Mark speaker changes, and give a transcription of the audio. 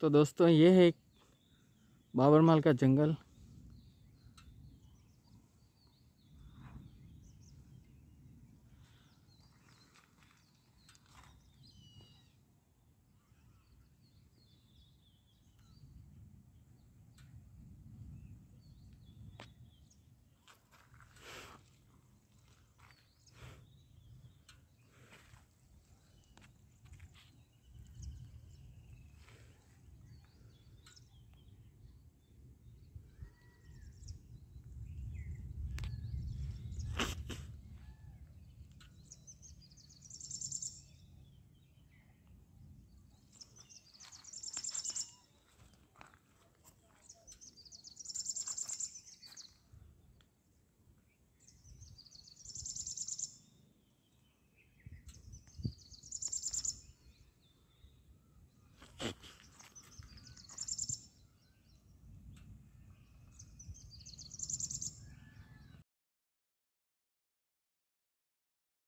Speaker 1: तो दोस्तों ये है बाबरमाल का जंगल।